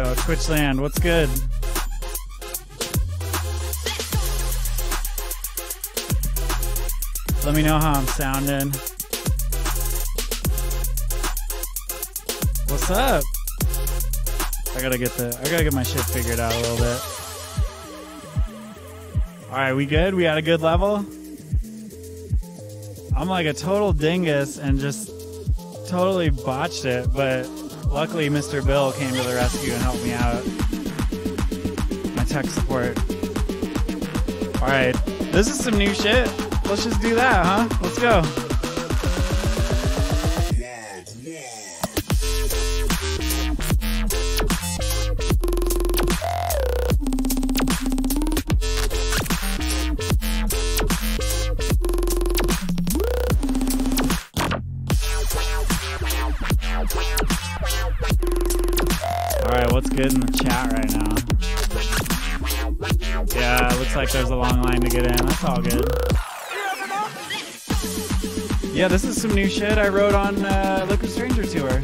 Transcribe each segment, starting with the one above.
Yo, Twitchland, what's good? Let me know how I'm sounding. What's up? I gotta get the I gotta get my shit figured out a little bit. Alright, we good? We at a good level? I'm like a total dingus and just totally botched it, but luckily Mr. Bill came to the rescue and helped me out. My tech support. Alright, this is some new shit. Let's just do that, huh? Let's go. This is some new shit I wrote on uh, Liquid Stranger Tour.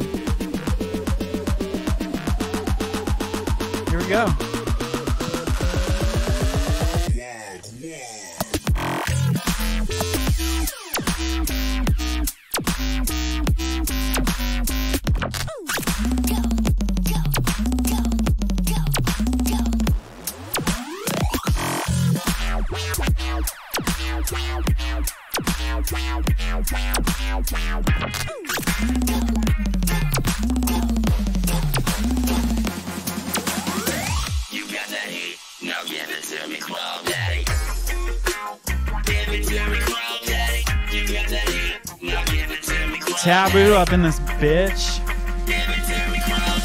Me, Cloud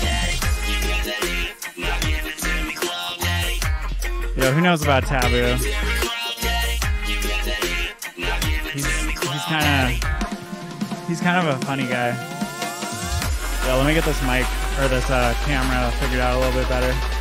Daddy. Yo, who knows about Taboo? He's, kind of he's kind of a funny guy. Yo, let me get this mic or this uh, camera figured out a little bit better.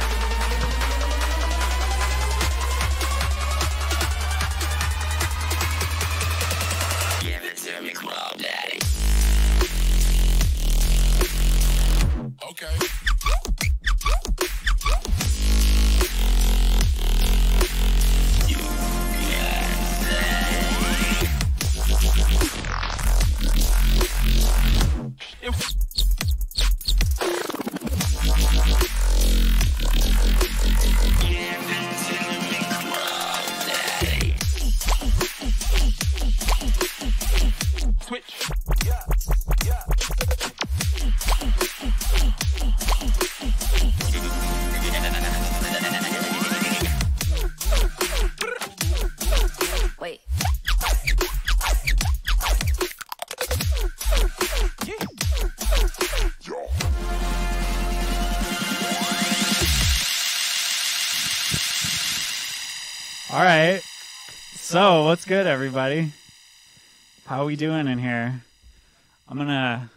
What's good, everybody? How are we doing in here? I'm gonna,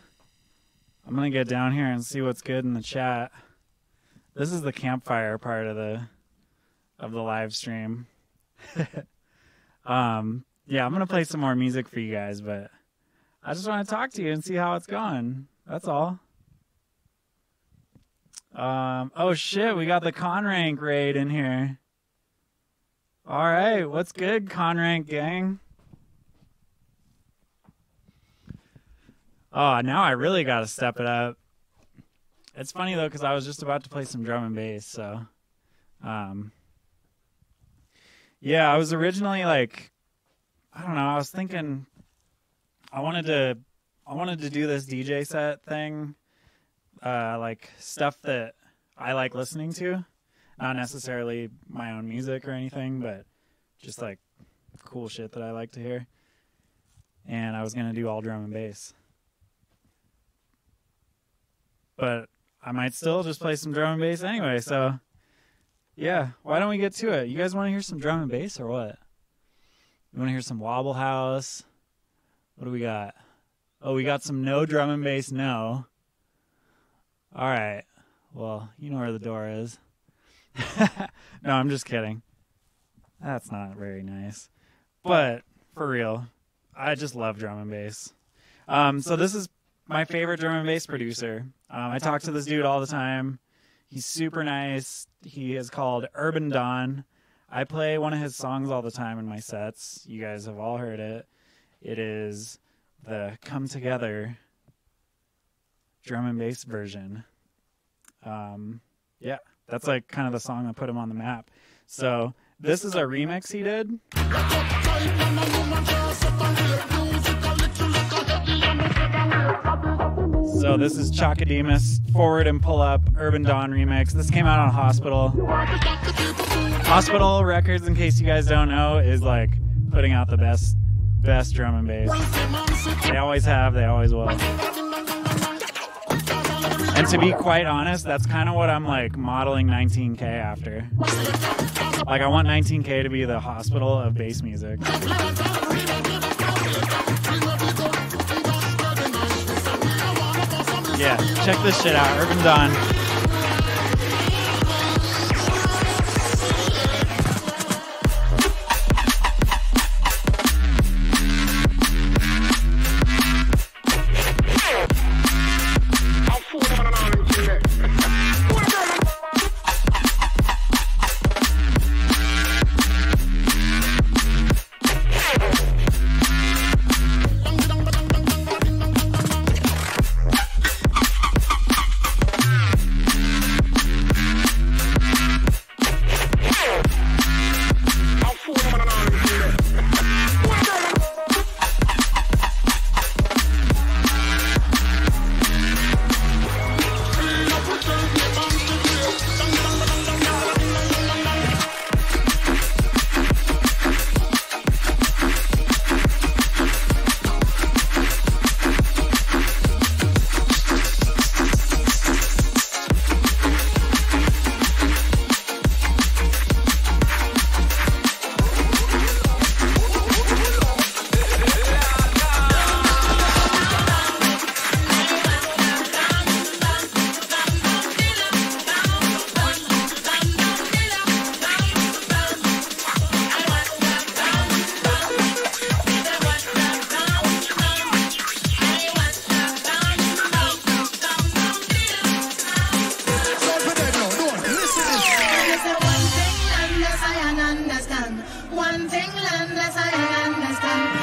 I'm gonna get down here and see what's good in the chat. This is the campfire part of the, of the live stream. um, yeah, I'm gonna play some more music for you guys, but I just want to talk to you and see how it's going. That's all. Um, oh shit, we got the Conrank raid in here. All right, what's good, Conrank gang? Oh, now I really got to step it up. It's funny though, because I was just about to play some drum and bass, so, um, yeah, I was originally like, I don't know, I was thinking, I wanted to, I wanted to do this DJ set thing, uh, like stuff that I like listening to not necessarily my own music or anything, but just like cool shit that I like to hear. And I was gonna do all drum and bass, but I might still just play some drum and bass anyway. So, yeah, why don't we get to it? You guys want to hear some drum and bass or what? You want to hear some Wobble House? What do we got? Oh, we got some no drum and bass. No. All right. Well, you know where the door is. no, I'm just kidding. That's not very nice. But for real, I just love drum and bass. Um, so this is my favorite drum and bass producer. Um, I talk to this dude all the time. He's super nice. He is called Urbandawn. I play one of his songs all the time in my sets. You guys have all heard it. It is the Come Together drum and bass version. Um, yeah, that's like kind of the song that put him on the map. So this is a remix he did. So this is Chakademus Forward and Pull Up Urbandawn remix. This came out on Hospital. Hospital Records, in case you guys don't know, is like putting out the best best drum and bass. They always have, they always will. And to be quite honest, that's kind of what I'm like modeling 19K after. Like I want 19K to be the hospital of bass music. Yeah, check this shit out. Urbandawn.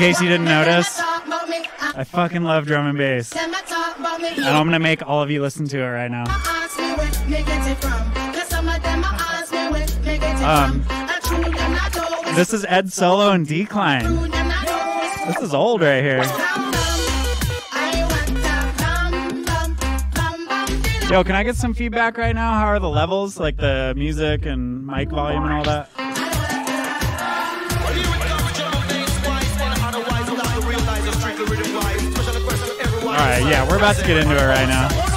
Case you didn't notice, I fucking love drum and bass. And I'm gonna make all of you listen to it right now. Um, this is Ed Solo and Deekline. This is old right here. Yo, can I get some feedback right now? How are the levels, like the music and mic volume and all that? Right, yeah, we're about to get into it right now.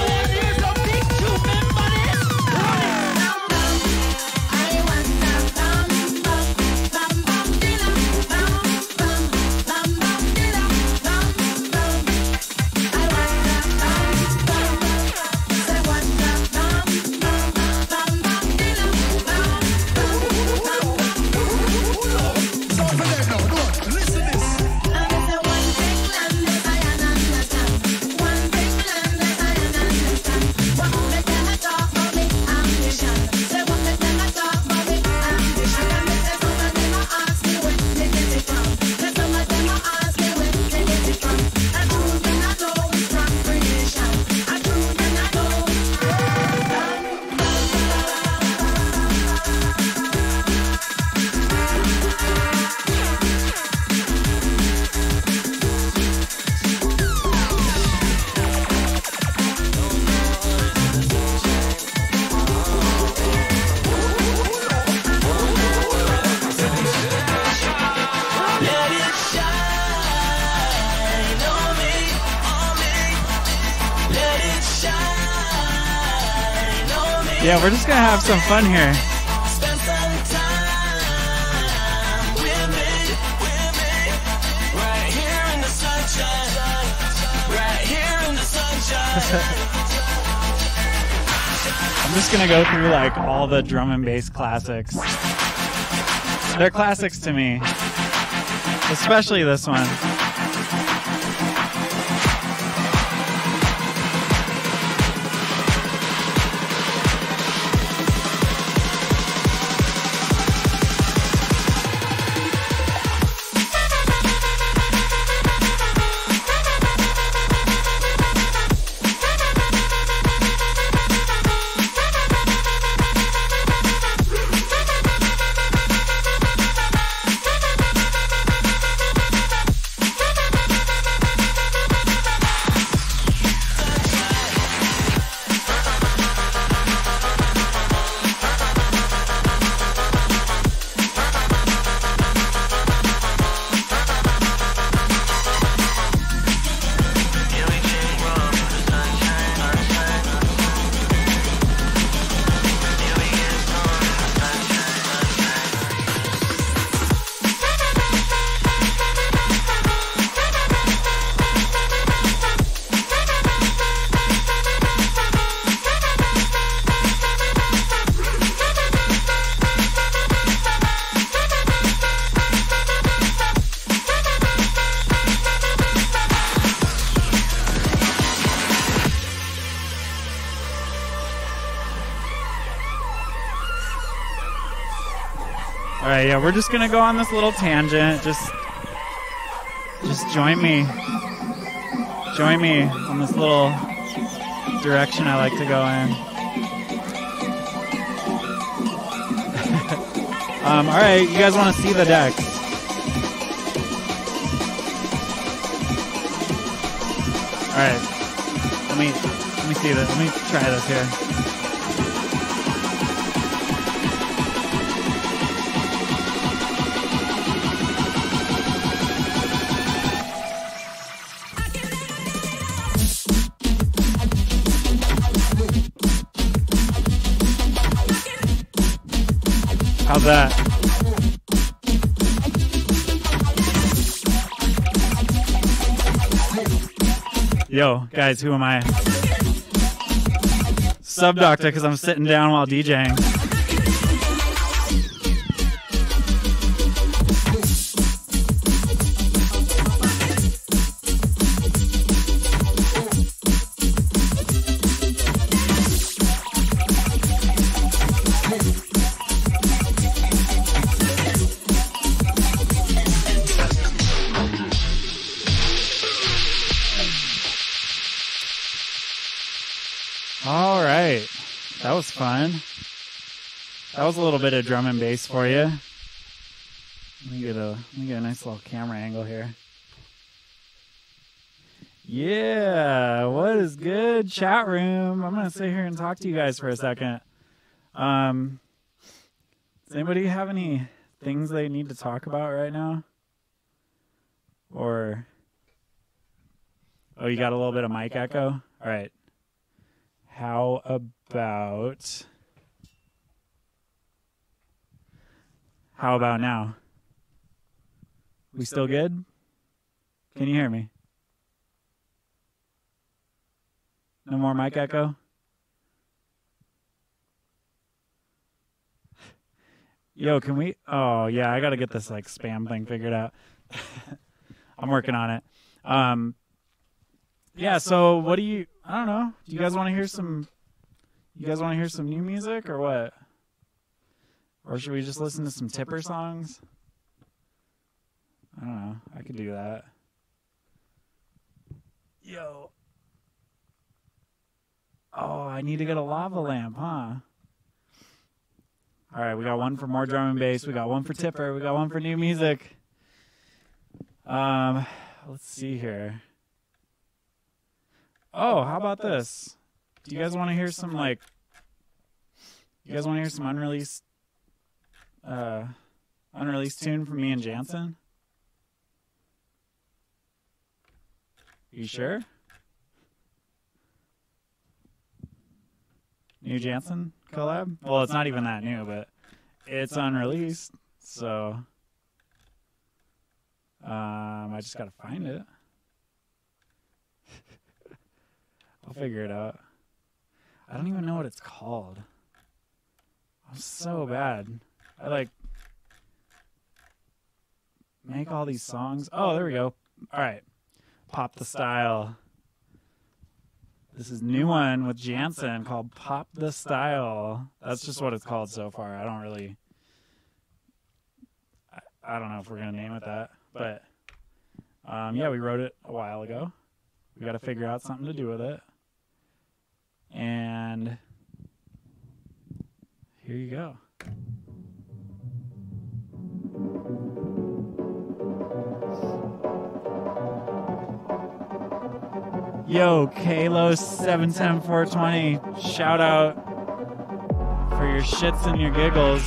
Have some fun here. I'm just gonna go through like all the drum and bass classics. They're classics to me, especially this one. Yeah, we're just gonna go on this little tangent. Just, just join me. Join me on this little direction I like to go in. um, all right, you guys want to see the decks? All right, let me let me see this. Let me try this here. How's that? Yo, guys, who am I? Subdocta, because I'm sitting down while DJing. That was a little bit of drum and bass for you. Let me get a let me get a nice little camera angle here. Yeah, what is good, chat room? I'm gonna sit here and talk to you guys for a second. Um, does anybody have any things they need to talk about right now? Or oh, you got a little bit of mic echo. All right. How about How about now? We still good? Can you hear me? No more mic echo? Yo, can we Oh, yeah, I got to get this like spam thing figured out. I'm working on it. Um yeah, so what do you I don't know. Do you guys want to hear some You guys want to hear some new music or what? Or should we just listen to some Tipper songs? I don't know. I could do that. Yo. Oh, I need to get a lava lamp, huh? All right, we got one for more drum and bass. We got one for Tipper. We got one for new music. Um, let's see here. Oh, how about this? Do you guys want to hear some like? You guys want to hear some unreleased, uh, unreleased tune from me and Jantsen? You sure? New Jantsen collab? Well, it's not even that new, but it's unreleased, so um, I just gotta find it. I'll figure it out. I don't even know what it's called. I'm so bad. I like make all these songs. Oh, there we go. All right. Pop the Style. This is new one with Jantsen called Pop the Style. That's just what it's called so far. I don't really I, I don't know if we're going to name it that, but um, yeah, we wrote it a while ago. We got to figure out something to do with it. And here you go. Yo, Kalos seven ten four twenty. Shout out for your shits and your giggles.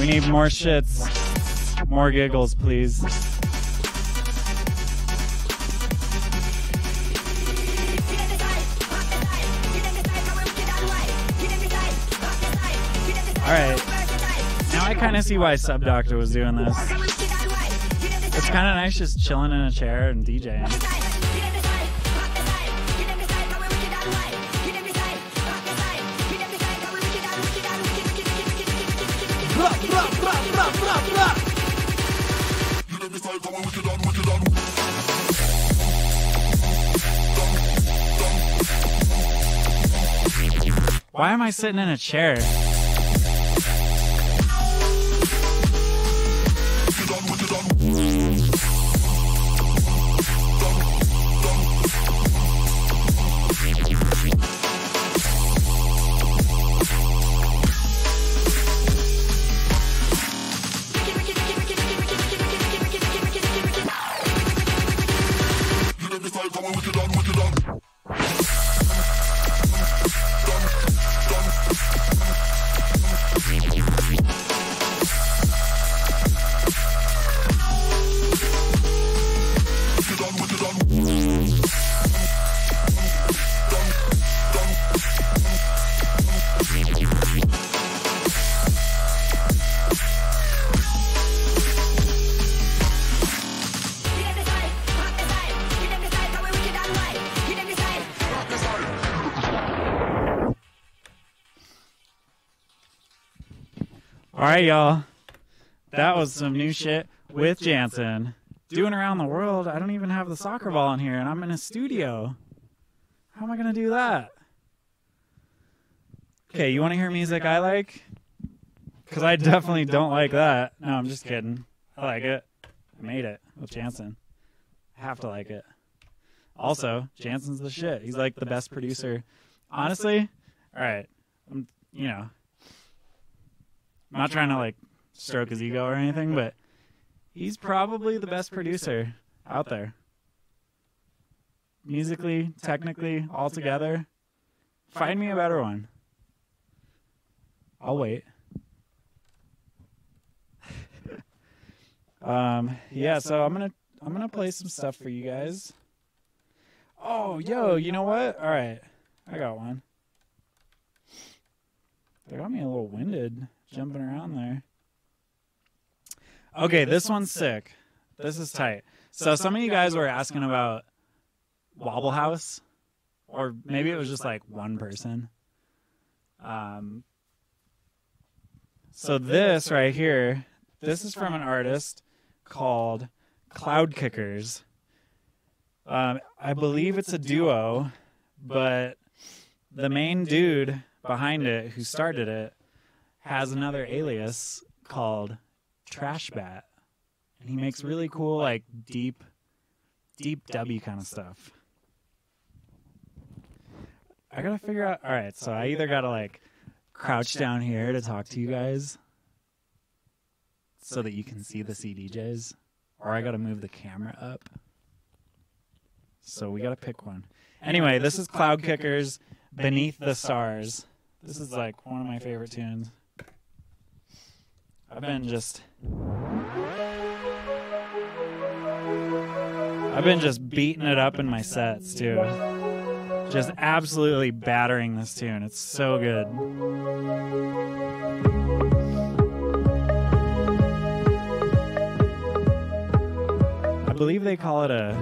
We need more shits, more giggles, please. All right. Now I kind of see why Subdocta was doing this. It's kind of nice just chilling in a chair and DJing. Why am I sitting in a chair? Right, y'all. That was some new shit with Jantsen. Doing around the world. I don't even have the soccer ball in here, and I'm in a studio. How am I going to do that? Okay, you want to hear music I like? Because I definitely don't like that. No, I'm just kidding. I like it. I made it with Jantsen. I have to like it. Also, Jantsen's the shit. He's like the best producer. Honestly, all right. I'm, you know, I'm not trying to like stroke his ego or anything, but he's probably the best producer out there. Musically, technically, all together. Find me a better one. I'll wait. um, yeah, so I'm gonna I'm gonna play some stuff for you guys. Oh, yo, you know what? All right, I got one. They got me a little winded jumping around there. Okay, this one's sick. This is tight. So some of you guys were asking about Wobble House, or maybe it was just like one person. Um, so this right here, this is from an artist called Cloud Kickers. Um, I believe it's a duo, but the main dude behind it, who started it, has another alias called Trash Bat, and he makes really cool, like deep, deep W kind of stuff. I gotta figure out. All right, so I either gotta like crouch down here to talk to you guys, so that you can see the CDJs, or I gotta move the camera up. So we gotta pick one. Anyway, this is Cloud Kickers, Beneath the Stars. This is like one of my favorite tunes. I've been just I've been just beating it up in my sets too. Just absolutely battering this tune. It's so good. I believe they call it a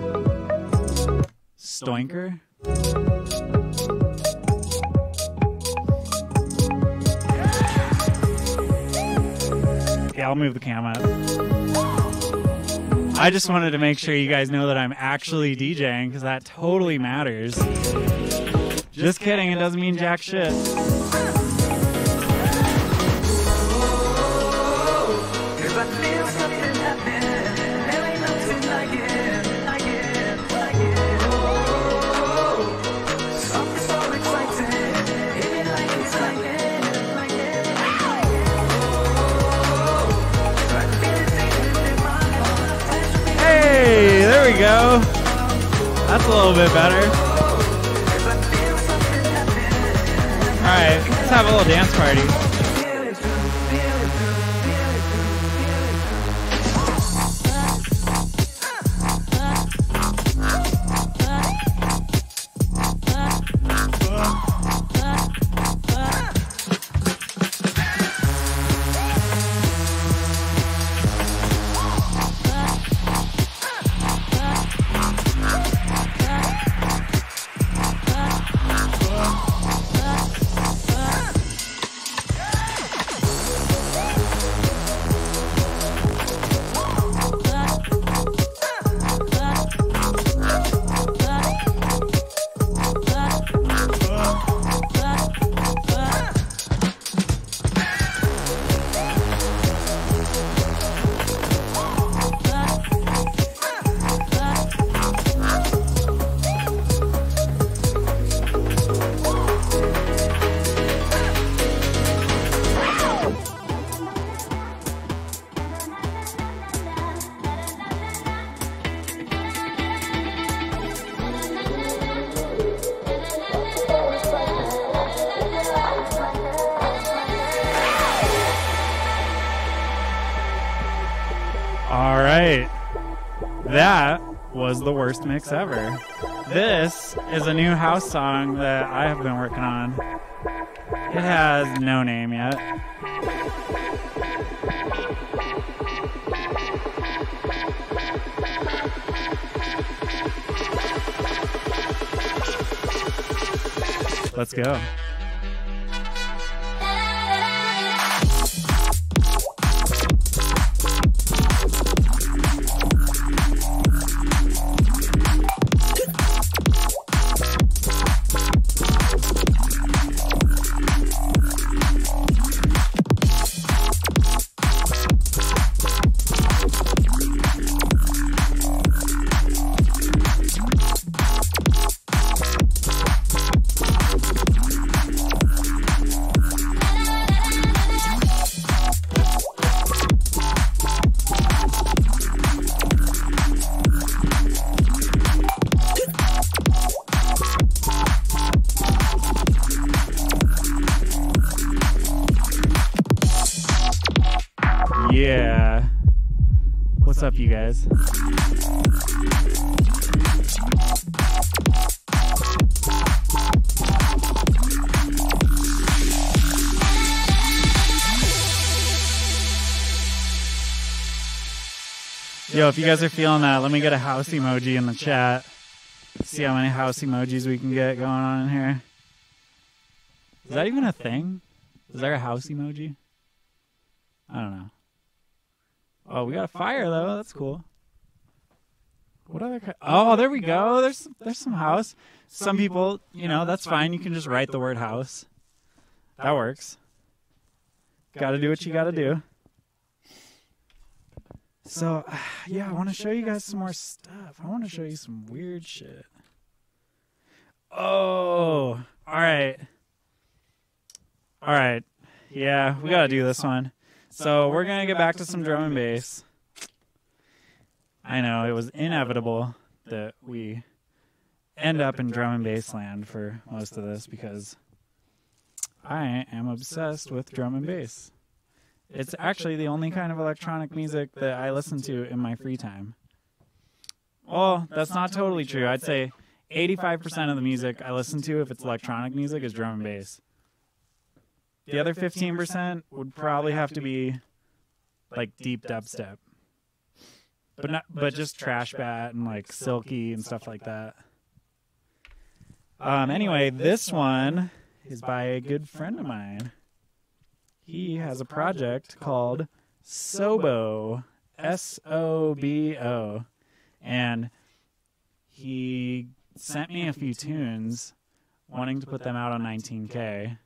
stoinker. Yeah, I'll move the camera up. I just wanted to make sure you guys know that I'm actually DJing because that totally matters. Just kidding, it doesn't mean jack shit. Little bit better. All right, let's have a little dance party. The worst mix ever. This is a new house song that I have been working on. It has no name yet. Let's go. Yo, if you guys are feeling that, let me get a house emoji in the chat. See how many house emojis we can get going on in here. Is that even a thing? Is there a house emoji? I don't know. Oh, we got a fire though. That's cool. What other? Oh, there we go. There's there's some house. Some people, you know, that's fine. You can just write the word house. That works. Got to do what you got to do. So, yeah, I want to show you guys some more stuff. I want to show you some weird shit. Oh, all right. All right. Yeah, we got to do this one. So we're gonna get back to some drum and bass. I know it was inevitable that we end up in drum and bass land for most of this because I am obsessed with drum and bass. It's actually the only kind of electronic music that I listen to in my free time. Well, that's not totally true. I'd say 85% of the music I listen to, if it's electronic music, is drum and bass. The other 15% would probably have to be like deep dubstep. But not but just trash bat and like Silkie and stuff like that. Um anyway, this one is by a good friend of mine. He has a project called Sobo S O B O and he sent me a few tunes wanting to put them out on 19K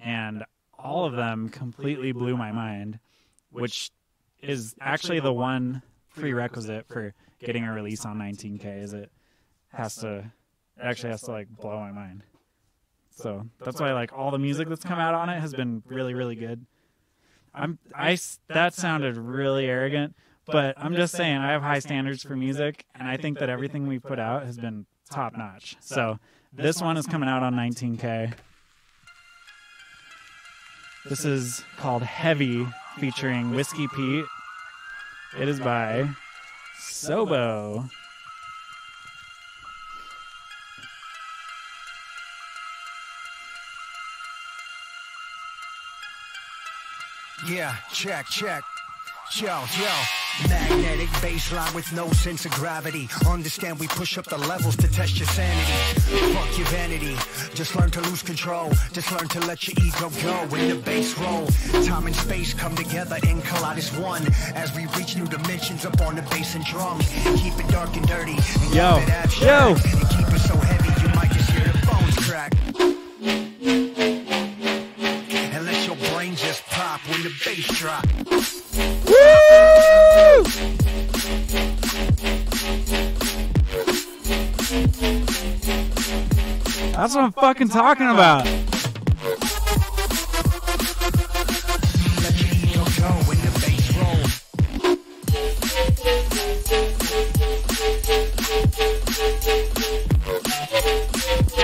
and all of them completely blew my mind, which is actually the one prerequisite for getting a release on 19K is it has to it actually has to like blow my mind. So that's why like all the music that's come out on it has been really really good. I'm I that sounded really arrogant, but I'm just saying I have high standards for music and I think that everything we've put out has been top notch. So this one is coming out on 19K. This is called Heavy, featuring Whiskey Pete. It is by Sobo. Yeah, check, check. Yo, yo. Magnetic baseline with no sense of gravity. Understand we push up the levels to test your sanity. Fuck your vanity. Just learn to lose control. Just learn to let your ego go when the bass roll. Time and space come together and collide as one. As we reach new dimensions up on the bass and drums. Keep it dark and dirty. And Yo, it yo. And keep it so heavy you might just hear the crack. That's what I'm fucking talking about.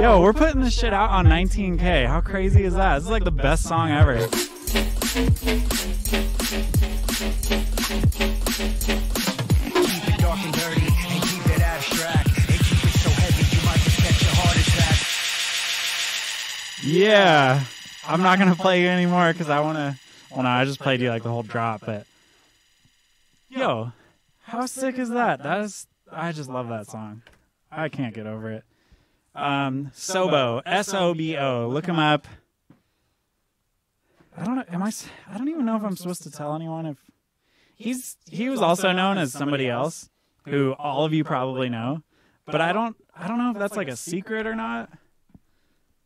Yo, we're putting this shit out on 19K. How crazy is that? This is like the best song ever. Yeah. I'm not gonna play you anymore because I wanna. Well, no, I just played you like the whole drop, but yo, how sick is that? That is. I just love that song. I can't get over it. Um, Sobo, S O B O. Look him up. I don't know. Am I? I don't even know if I'm supposed to tell anyone if he's. He was also known as somebody else who all of you probably know, but I don't. I don't know if that's like a secret or not.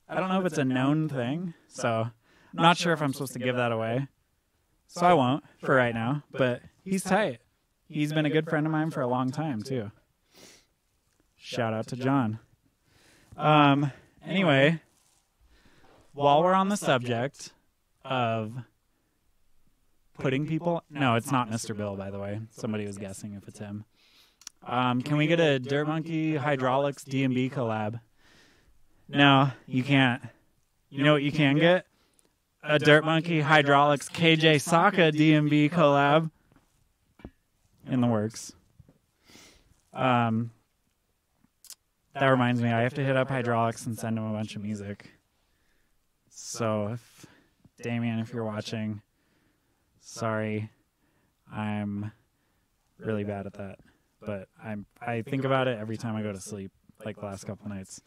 I don't know if it's a known thing, so I'm not sure if I'm supposed to give that away. So I won't for right now. But he's tight. He's been a good friend of mine for a long time too. Shout out to John. Um. Anyway, while we're on the subject of putting people, no, it's not Mr. Bill, by the way. Somebody was guessing if it's him. Um, can we get a Dirt Monkey Hydraulics DMB collab? No, you can't. You know what you can get? A Dirt Monkey Hydraulics KJ Sawka DMB collab in the works. Um, that reminds me, I have to hit up Hydraulics and send them a bunch of music. So, if Damien, if you're watching, sorry, I'm really bad at that. But I'm I think about it every time I go to sleep, like the last couple nights,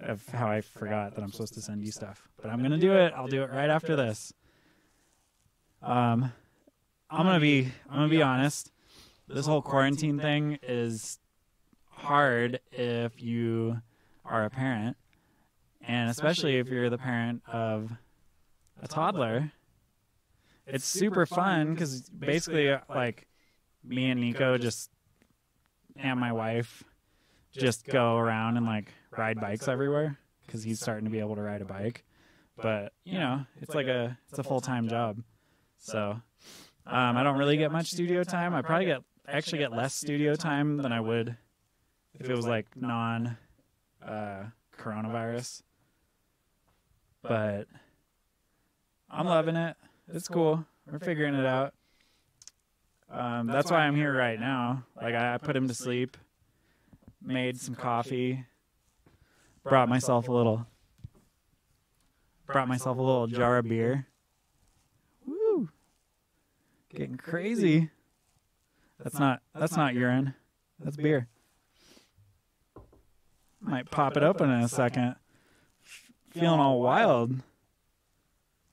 of how I forgot that I'm supposed to send you stuff. But I'm gonna do it. I'll do it right after this. Um, I'm gonna be I'm gonna be honest. This whole quarantine thing is hard if you are a parent, and especially if you're the parent of a toddler. It's super fun because basically, like, me and Nico just and my wife just go around and like ride bikes everywhere because he's starting to be able to ride a bike. But you know, it's like a it's a full time job. So um, I don't really get much studio time. I probably get actually get less studio time than I would if it was like non uh, coronavirus. But I'm loving it. It's cool. We're figuring it out. Um, that's why I'm here right now. Like I, I put him to sleep, made some coffee, brought myself a little, brought myself a little jar of beer. Woo! Getting crazy. That's not that's not urine. That's beer. Might pop it open in a second. Feeling all wild.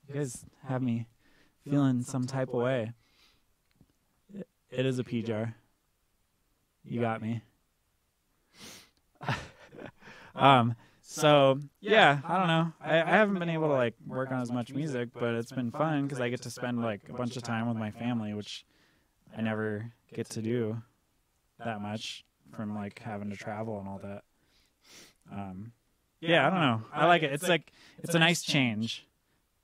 You guys have me feeling some type of way. It- is a pea jar. You got me. um. So yeah, I don't know. I, I haven't been able to like work on as much music, but it's been fun because I get to spend like a bunch of time with my family, which I never get to do that much from like having to travel and all that. Um, yeah, I don't know. I like it. It's like it's a nice change.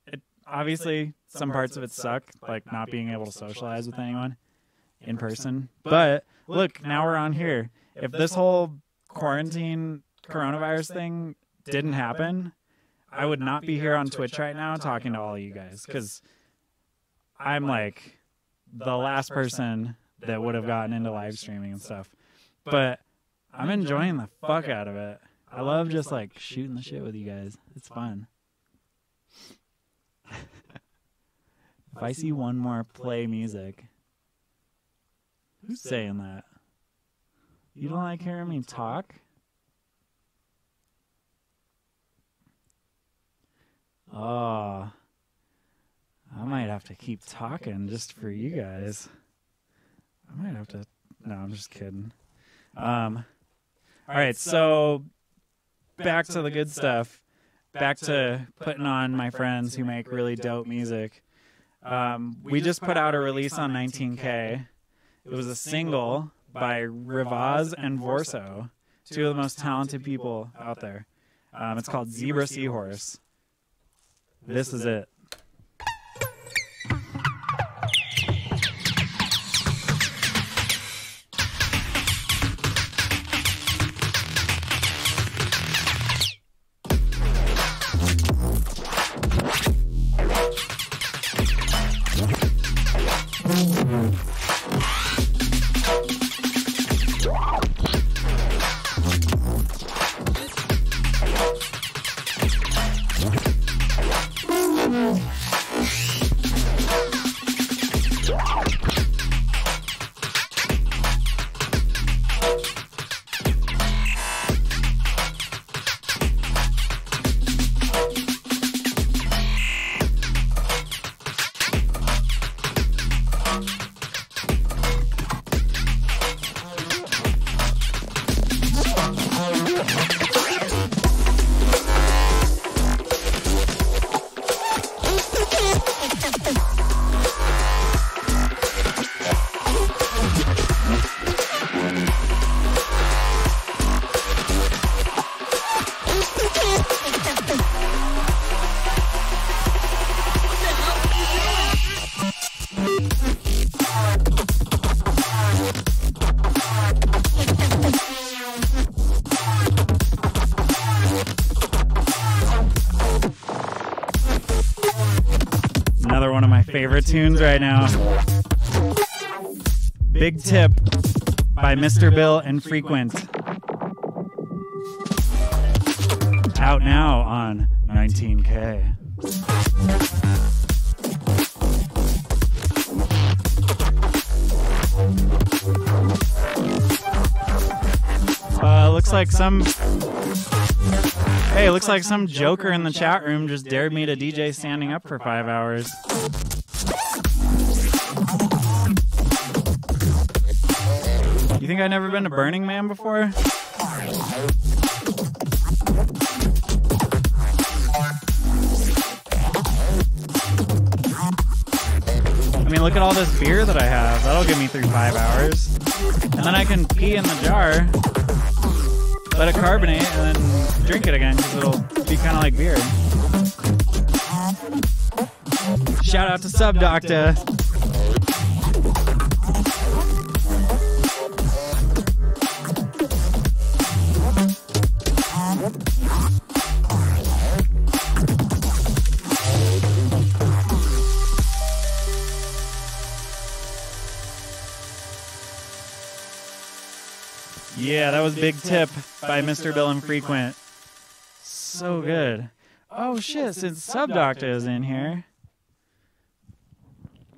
It obviously some parts of it suck, like not being able to socialize with anyone in person. But look, now we're on here. If this whole quarantine coronavirus thing didn't happen, I would not be here on Twitch right now talking to all of you guys because I'm like the last person that would have gotten into live streaming and stuff. But I'm enjoying the fuck out of it. I love just like shooting the shit with you guys. It's fun. if I see one more play music, who's saying that? You don't like hearing me talk? Oh, I might have to keep talking just for you guys. I might have to. No, I'm just kidding. Um, all right, so back to the good stuff. Back to putting on my friends who make really dope music. Um, we just put out a release on 19K. It was a single by Rivaz and Vorso, two of the most talented people out there. Um, it's called Zebra Seahorse. This is it. Favorite tunes right now. Big Tip by Mr. Bill and Frequent. Out now on 19K. Uh, looks like some. Hey, looks like some joker in the chat room just dared me to DJ standing up for five hours. I've never been to Burning Man before? I mean, look at all this beer that I have. That'll get me through five hours. And then I can pee in the jar, let it carbonate, and then drink it again because it'll be kind of like beer. Shout out to Subdocta. Yeah, that was Big Tip by Mr. Bill and Frequent. So good. Oh, oh shit, since Subdocta is in here,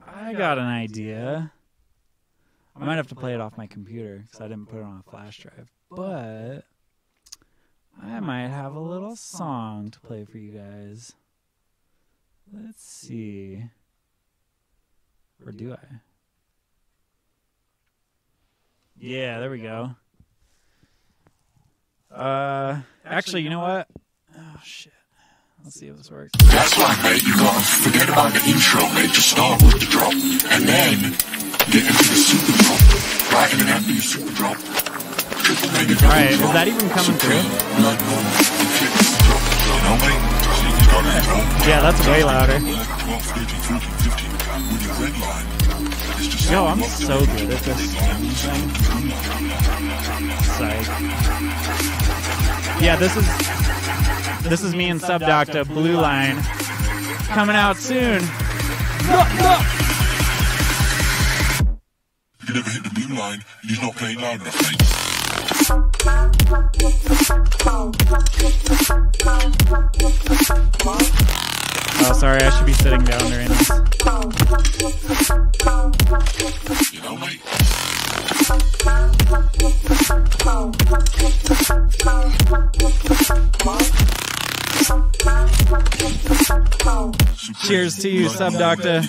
I got an idea. I might have to play it off my computer because I didn't put it on a flash drive. But I might have a little song to play for you guys. Let's see. Or do I? Yeah, there we go. Uh, actually, you know what? Oh shit. Let's see if this works. That's right, mate. You gotta forget about the intro, mate. Just start with the drop, and then get into the super drop. Right, and then after your super drop, All right, is that even coming through? Like normal, you click the drop. You know, mate. So you gotta go. Yeah, that's way louder. 12, 13, 14, 15, with your red line. It's just Yo, I'm so good at this thing. Psych. Yeah, this is this is me and Subdocta Blue Line coming out soon. If you never hit the blue line, you're not playing loud enough. Oh, sorry, I should be sitting down during this. You know, mate. Cheers to you, Subdocta.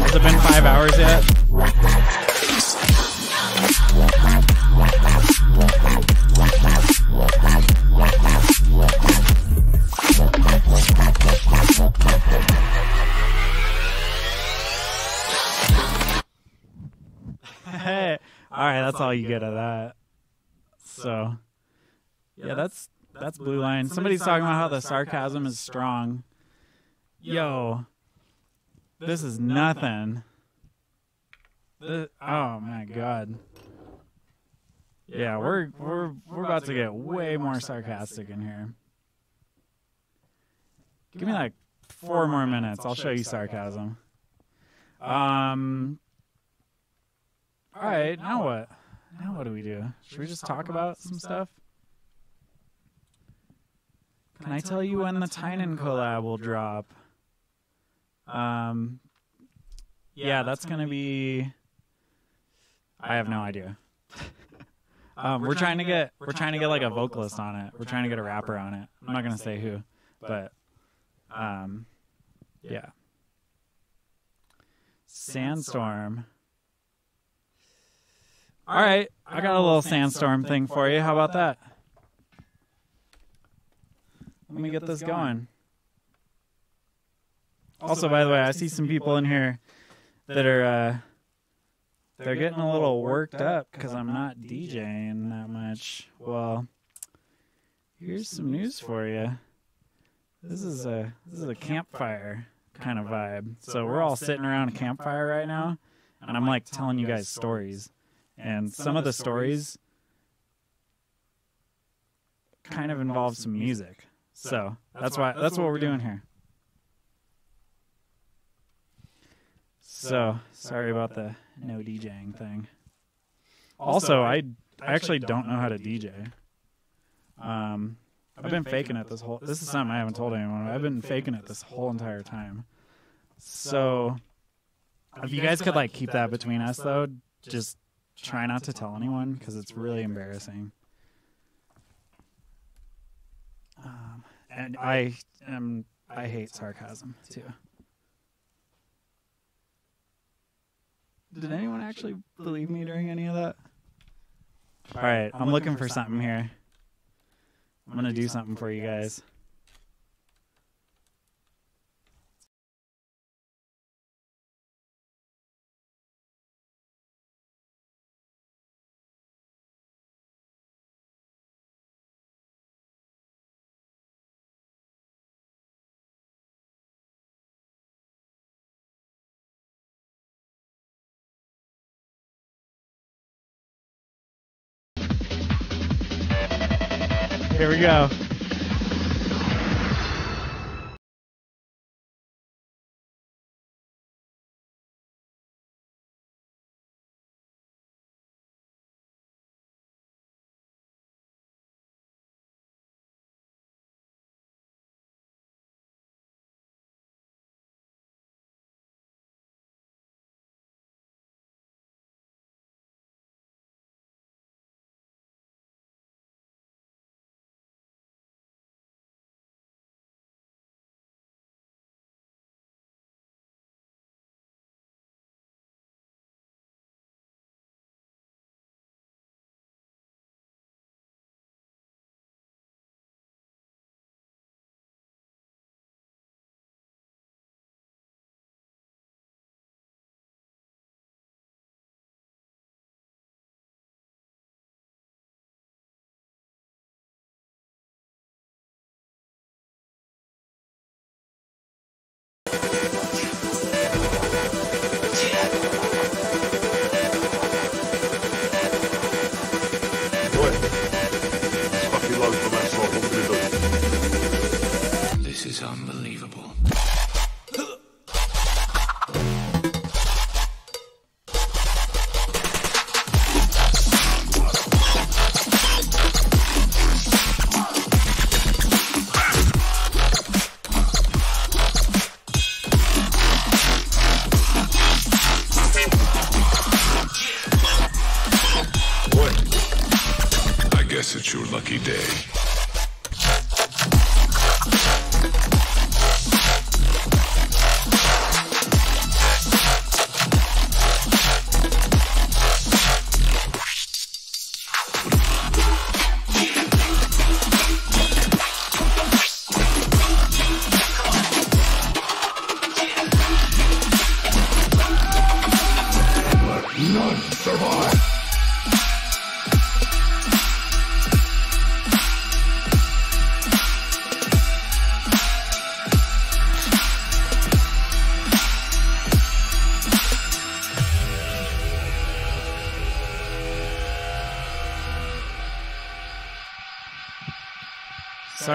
Has it been five hours yet? Hey, all right, that's all you get of that. So, yeah, that's that's blue line. Somebody's talking about how the sarcasm is strong. Yo, this is nothing. Th- oh, oh my god. Yeah, we're we're we're about to get way more sarcastic in here. Give me like four more minutes. I'll show you sarcasm. Um. All right, now what? Now what do we do? Should we just talk about some stuff? Can I tell you when the Tynan collab will drop? Um, yeah, that's gonna be. I have no idea. Um, we're trying to get we're trying to get like a vocalist on it. We're trying to get a rapper on it. I'm not gonna say who, but um, yeah. Sandstorm. All right, I got a little sandstorm thing for you. How about that? Let me get this going. Also, by the way, I see some people in here that are uh, they're getting a little worked up because I'm not DJing that much. Well, here's some news for you. This is a this is a campfire kind of vibe. So we're all sitting around a campfire right now, and I'm like telling you guys stories. and some of the stories kind of involve some music. So that's why that's what we're doing here. So sorry about the no DJing thing. Also, I I actually don't know how to DJ. Um, I've been faking it this whole. This is something I haven't told anyone. I've been faking it this whole entire time. So, if you guys could like keep that between us, though, just try not to tell anyone because it's really embarrassing. Um, and I am I hate sarcasm too. Did anyone actually believe me during any of that? All right, I'm looking for something here. I'm gonna do something for you guys. Here we go.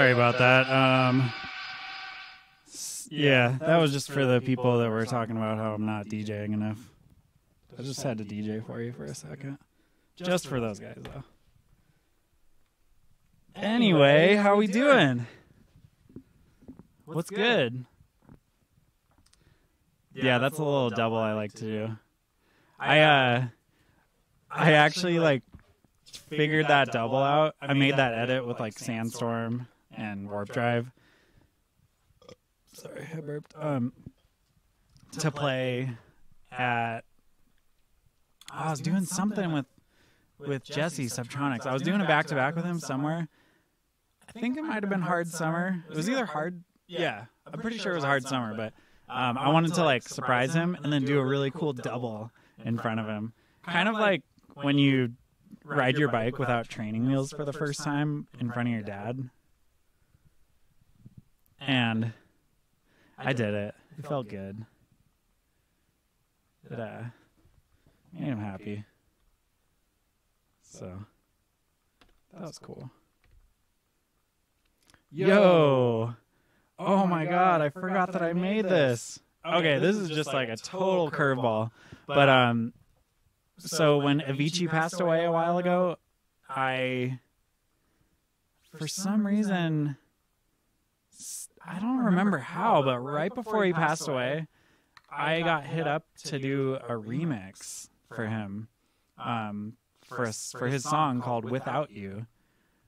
Sorry about that. Um, yeah, that was just for the people that were talking about how I'm not DJing enough. I just had to DJ for you for a second. Just for those guys, though. Anyway, how we doing? What's good? Yeah, that's a little double I like to do. I uh I actually like figured that double out. I made that edit with like Sandstorm and Warp Drive. Sorry, I burped. Um, to play at. I was doing something with with Jesse Subtronics. I was doing a back to back with him somewhere. I think it might have been Hard Summer. It was either Hard. Yeah, I'm pretty sure it was Hard Summer, but um, I wanted to like surprise him and then do a really cool double in front of him. Kind of like when you ride your bike without training wheels for the first time in front of your dad. And I did it. It felt good. It uh, made him happy. So that was cool. Yo. Oh my god, I forgot that I made this. Okay, this is just like a total curveball. But um so when Avicii passed away a while ago, I for some reason I don't remember how, but right before he passed away, I got hit up to do a remix for him um for a for his song called Without You,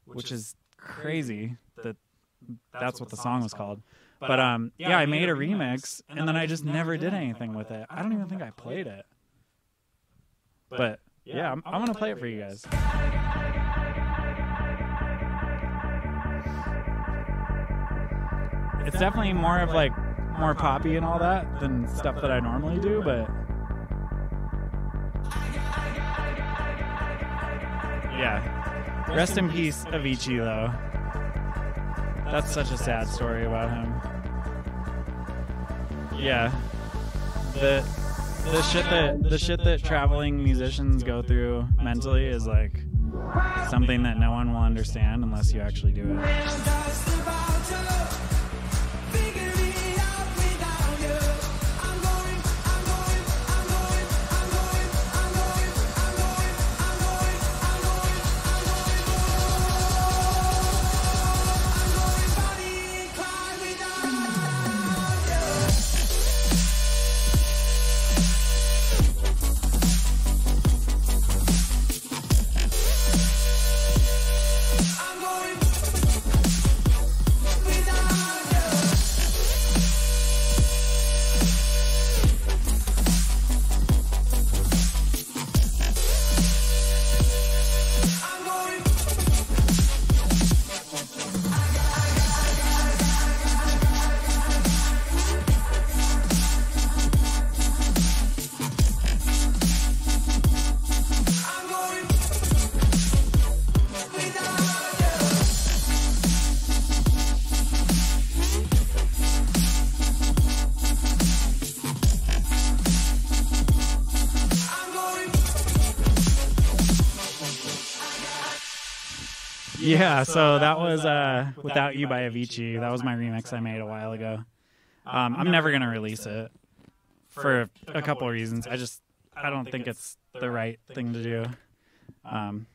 which is crazy that that's what the song was called. But um, yeah, I made a remix and then I just never did anything with it. I don't even think I played it. But yeah, I'm, I'm gonna play it for you guys. It's definitely more of like more poppy and all that than stuff that I normally do, but yeah. Rest in peace, Avicii, though. That's such a sad story about him. Yeah. The the shit that the shit that traveling musicians go through mentally is like something that no one will understand unless you actually do it. Yeah, so that was uh, Without You by Avicii. That was my remix I made a while ago. Um, I'm never going to release it for a couple of reasons. I just I don't think it's the right thing to do. Um,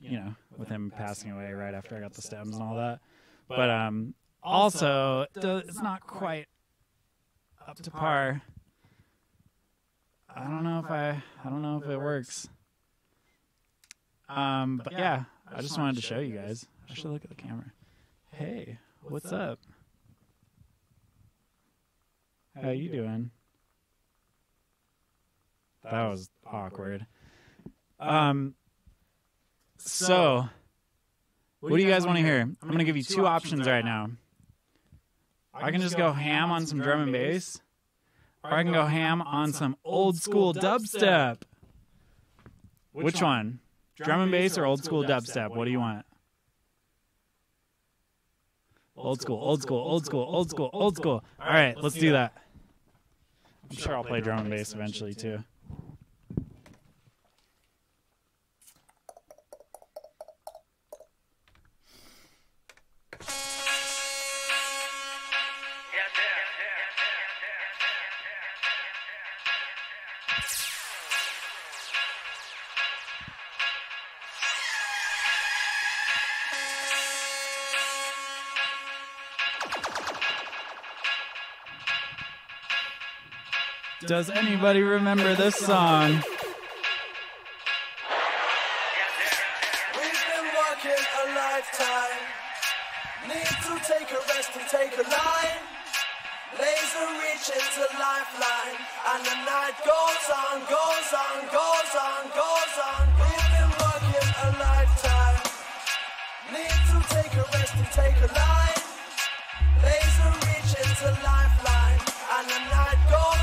you know, with him passing away right after I got the stems and all that. But um, also, it's not quite up to par. I don't know if I I don't know if it works. Um, but yeah, I just wanted to show you guys. I should look at the camera. Hey, what's up? How you doing? That was awkward. Um, so what do you guys want to hear? I'm going to give you two options right now. I can just go ham on some drum and bass, or I can go ham on some old school dubstep. Which one? Drum and bass or old school dubstep? What do you want? Old school, old school, old school, old school, old school. All right, let's do that. I'm sure I'll play drum and bass eventually too. Does anybody remember this song? We've been working a lifetime. Need to take a rest and take a line. Laser reach into lifeline.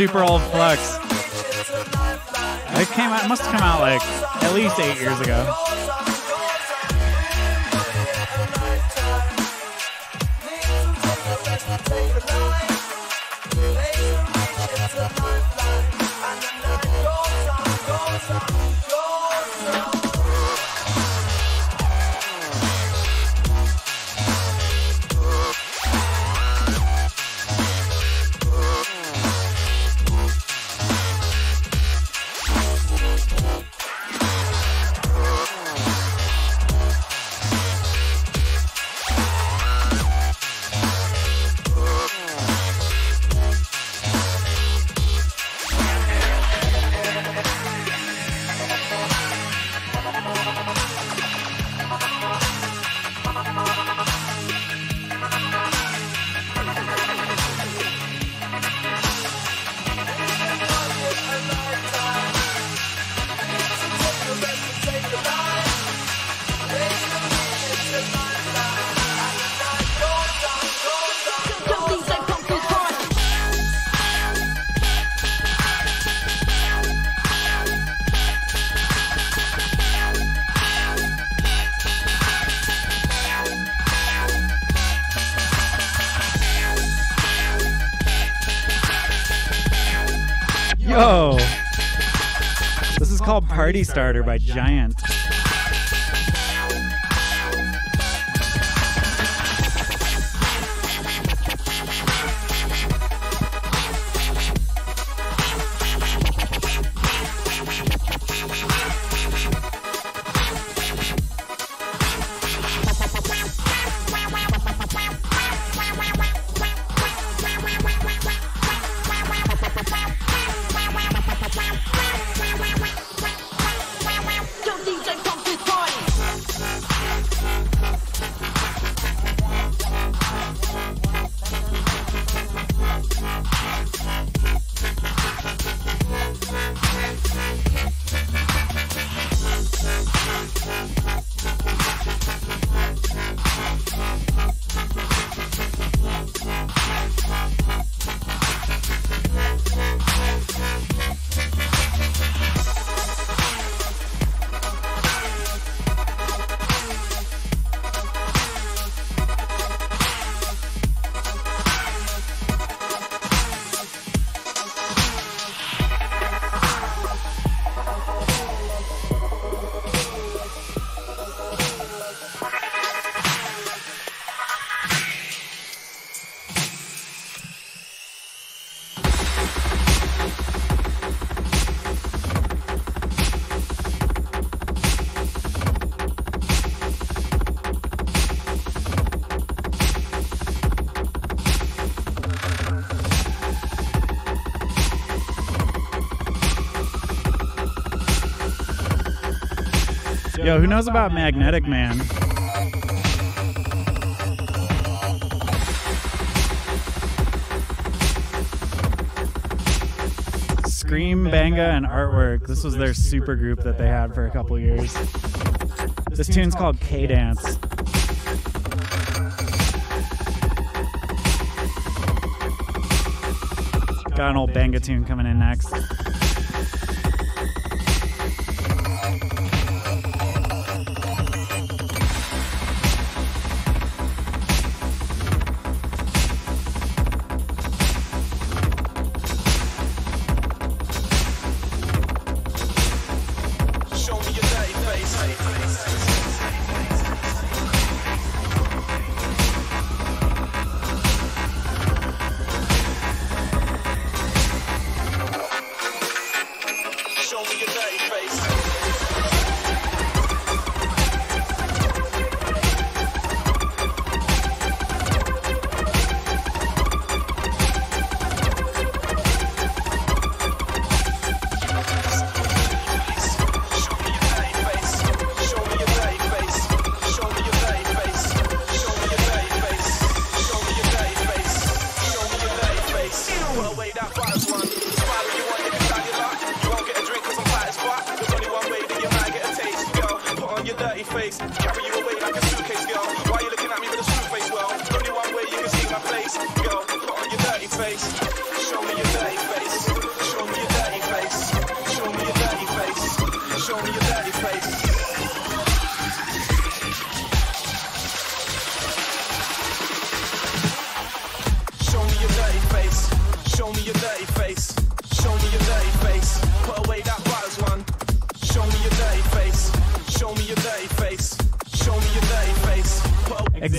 super old flex. It came out, must have come out like at least eight years ago. Party Starter by Giant. Who knows about Magnetic Man? Skream, Benga, and Artwork. This was their super group that they had for a couple years. This tune's called K Dance. Got an old Benga tune coming in next.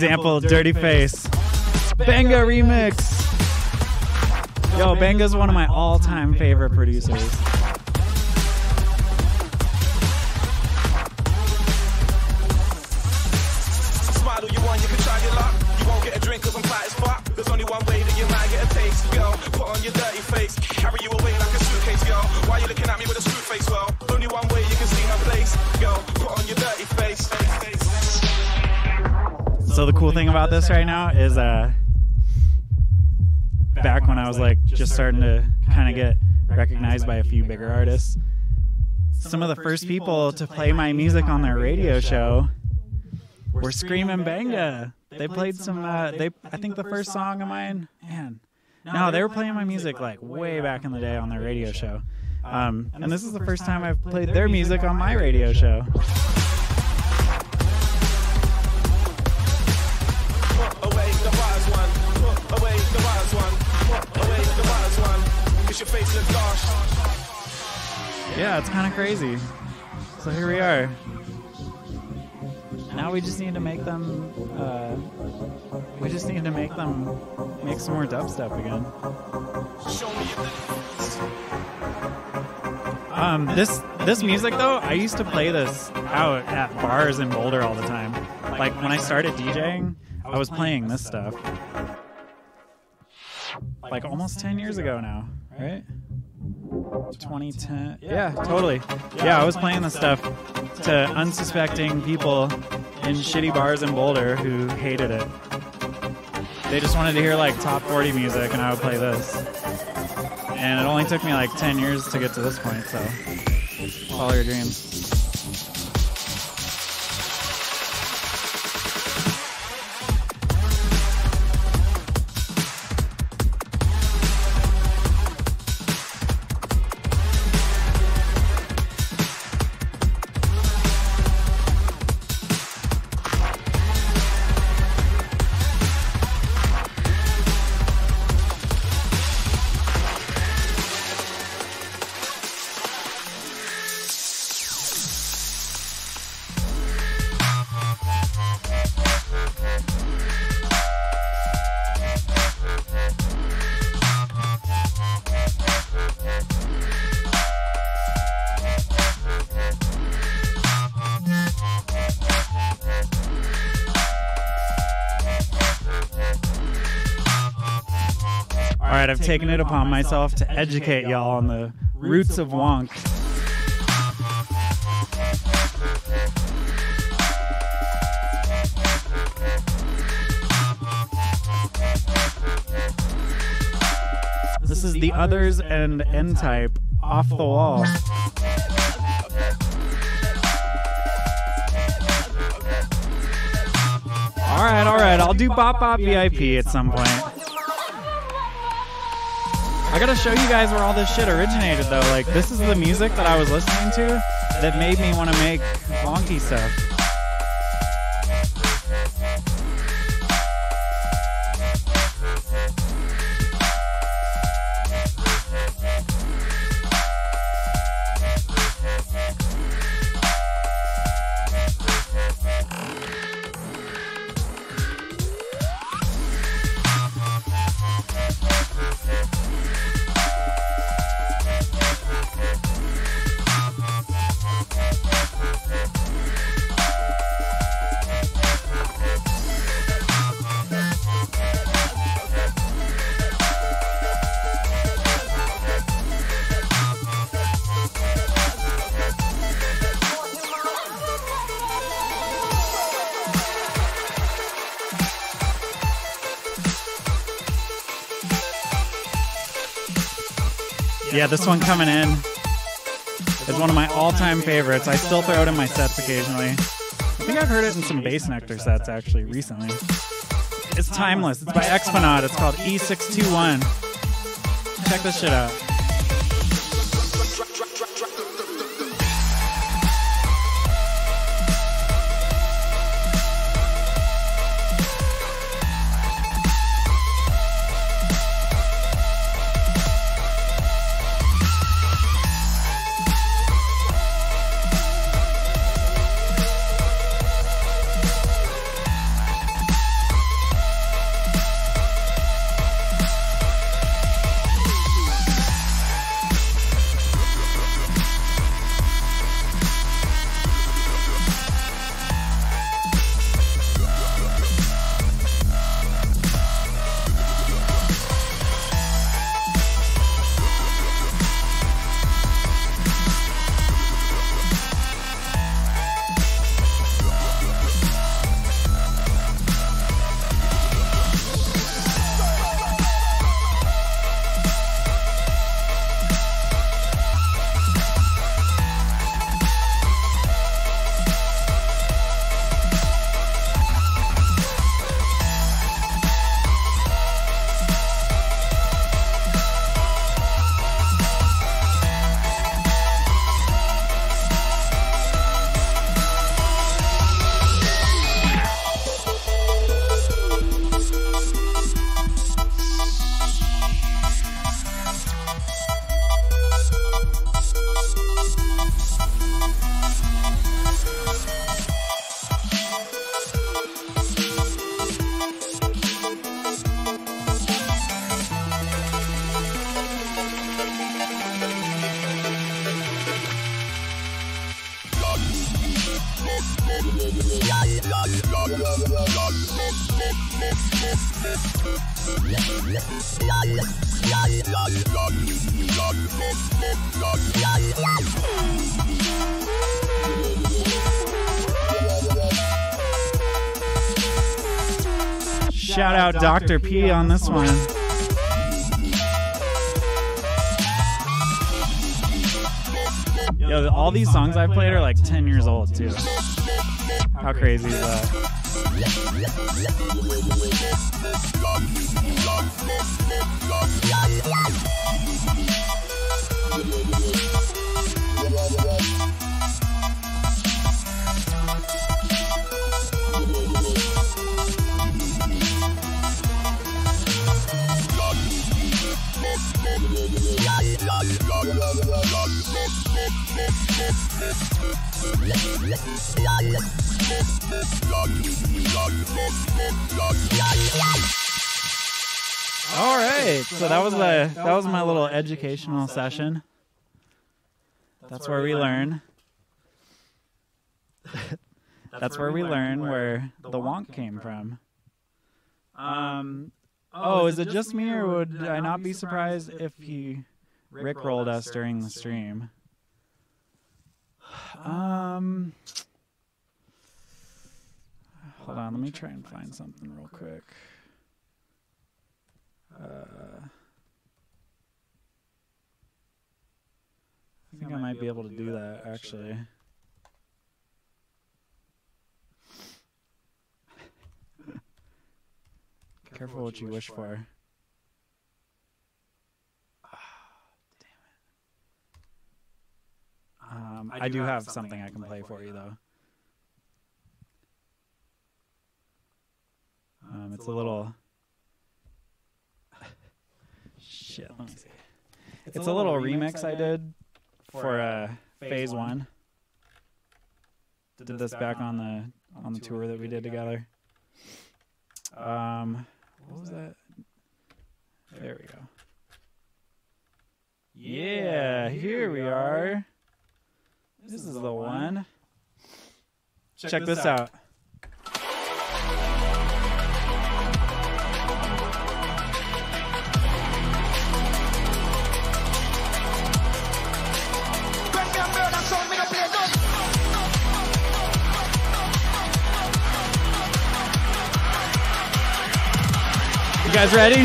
Example, Dirty Face. Benga remix. Yo, Benga's one of my all-time favorite producers. About this right now is uh back when I was like just starting to kind of get recognized by a few bigger artists. Some of the first people to play my music on their radio show were Screamin' Benga. They played some uh they I think the first song of mine, man. No, they were playing my music like way back in the day on their radio show. Um, and this is the first time I've played their music on my radio show. Your face. Yeah, it's kind of crazy. So here we are. Now we just need to make them. Uh, we just need to make them make some more dubstep again. Show me Um, this this music though, I used to play this out at bars in Boulder all the time. Like when I started DJing, I was playing this stuff. Like almost ten years ago now, right? 2010. Yeah, totally. Yeah, I was playing this stuff to unsuspecting people in shitty bars in Boulder who hated it. They just wanted to hear like top 40 music, and I would play this. And it only took me like 10 years to get to this point, so follow your dreams. Taken it upon myself to educate y'all on the roots of wonk. This is the others and N-Type off the wall. All right, all right, I'll do Bop Bop VIP at some point. I gotta show you guys where all this shit originated, though. Like, this is the music that I was listening to that made me want to make wonky stuff. Yeah, this one coming in is one of my all-time favorites. I still throw it in my sets occasionally. I think I've heard it in some Bassnectar sets actually recently. It's timeless. It's by Exponaut. It's called E621. Check this shit out. Shout out Dr. P on this one. Yo, all these songs I've played are like 10 years old too. How crazy is that? All right, so that was the that was my little educational session. That's where we learn. That's where we learn where the wonk came from. Um, oh, is it just me, or would I not be surprised if he rickrolled us during the stream? Um, hold on, let me try and find something real quick. Uh, I think I might be able to do that actually. Careful what you wish for. Damn it. Um, I do have something I can play for you though. Um, it's a little. Shit, let me see. It's a little remix I did for uh, Phase One. Did this back on the on the tour that we did together. Um, what was that? There we go. Yeah, here we are. This is the one. Check this out. You guys ready?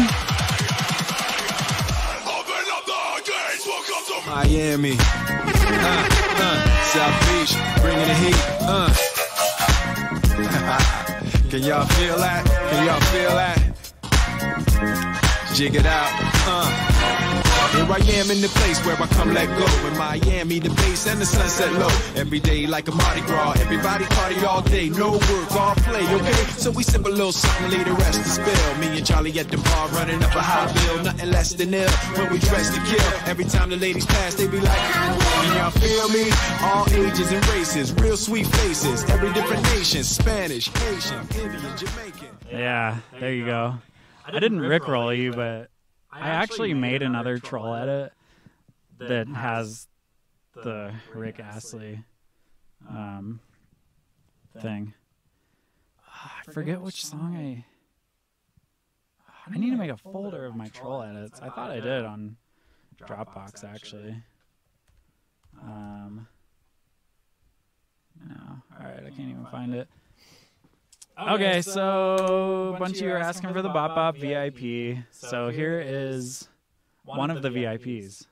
Miami. Uh, uh, South Beach, bringing the heat. Uh. Can y'all feel that? Can y'all feel that? Jig it out. Uh. Here I am in the place where I come let go. In Miami, the base and the sunset low. Every day like a Mardi Gras. Everybody party all day. No work, all play, okay? So we sip a little something, leave the rest to spill. Me and Charlie at the bar running up a high bill. Nothing less than ill when we dress to kill. Every time the ladies pass, they be like, Can y'all feel me? All ages and races. Real sweet faces. Every different nation. Spanish, Haitian, Indian, Jamaican. Yeah, there you go. I didn't rickroll you, but I actually made another troll edit that has the Rick Astley um, thing. Ah, I forget which song I. I need to make a folder of my troll edits. I thought I did on Dropbox actually. Um, no, all right, I can't even find it. Okay, so a bunch of you are asking for the Bop Bop VIP. So here is one of the VIPs.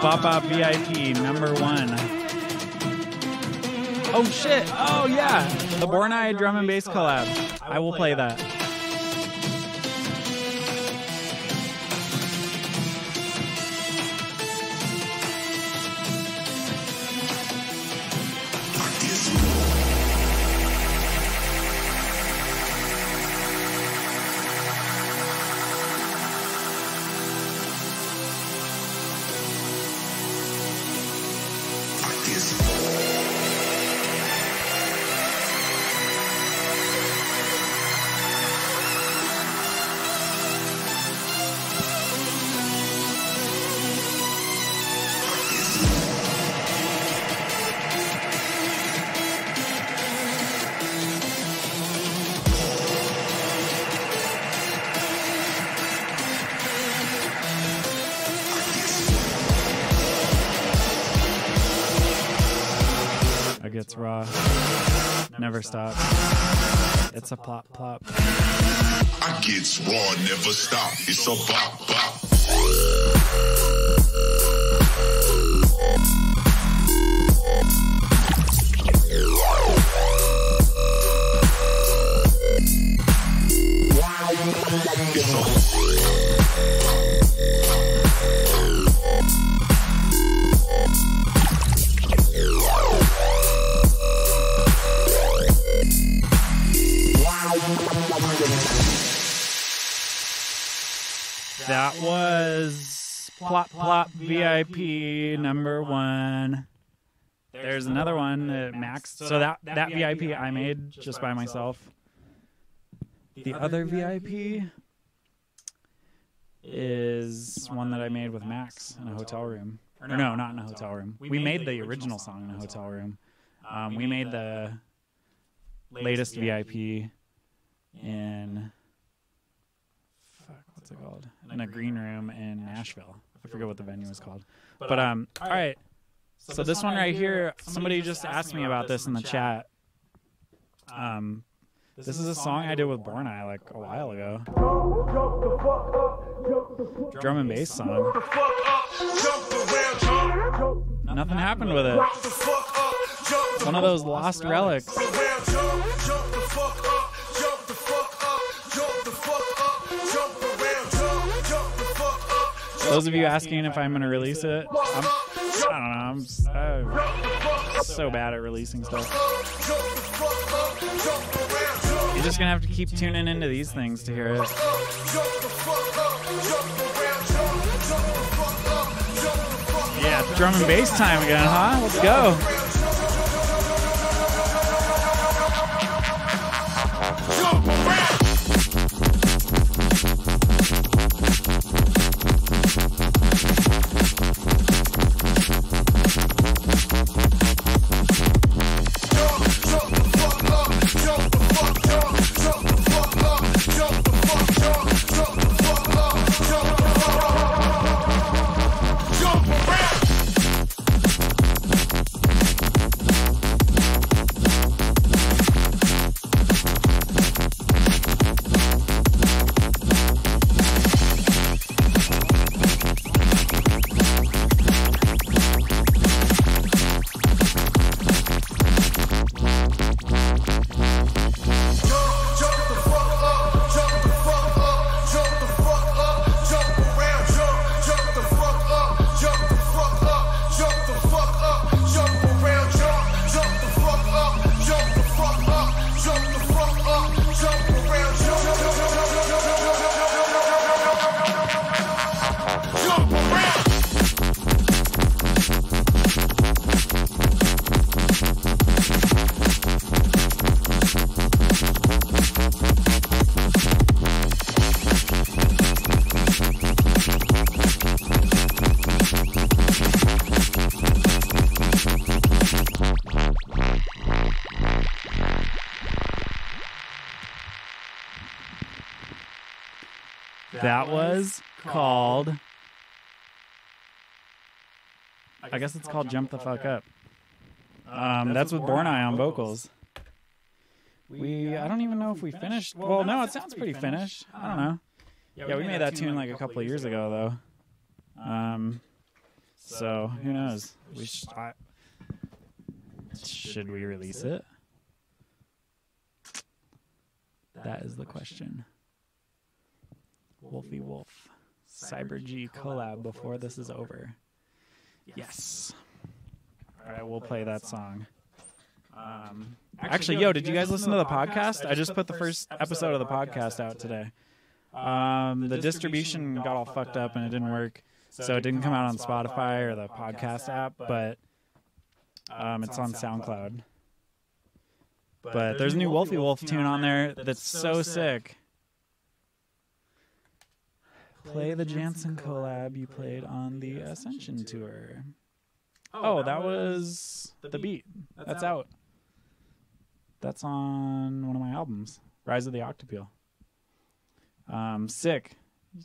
Bop Bop VIP number one. Oh shit! Oh yeah! The Born Eye drum and bass collab. I will play that. Never stop. It's a plop plop. I gets raw, never stop. It's a bop bop. That was plop plop VIP number one. There's another one at Max. So that that VIP I made just by myself. The other VIP is one that I made with Max in a hotel room. Or no, not in a hotel room. We made the original song in a hotel room. Um, we made the latest VIP in fuck, what's it called? In a green room in Nashville. I forget what the venue is called. But um, all right. So this one right here, somebody just asked me about this in the chat. Um, this is a song I did with Born Eye like a while ago. Drum and bass song. Nothing happened with it. One of those lost relics. Those of you asking if I'm going to release it, I'm, I don't know. I'm s- I'm so bad at releasing stuff. You're just going to have to keep tuning into these things to hear it. Yeah, drum and bass time again, huh? Let's go. That was called. I guess it's called Jump the Fuck Up. Um, that's with Born Eye on vocals. We, I don't even know if we finished. Well, no, it sounds pretty finished. I don't know. Yeah, we made that tune like a couple of years ago, though. Um, so who knows? We sh- I, should we release it? That is the question. Wolfie Wolf, Cyber G collab before this is over. Yes. All right, we'll play that song. Um, actually, yo, did you guys listen to the podcast? I just put the first episode of the podcast out today. Um, the distribution got all fucked up and it didn't work, so it didn't come out on Spotify or the podcast app, but um, it's on SoundCloud. But there's a new Wolfie Wolf tune on there that's so sick. Play the Jantsen collab you played on the Ascension tour. Oh, that was the beat. That's out. That's on one of my albums, Rise of the Octopeel. Um, sick.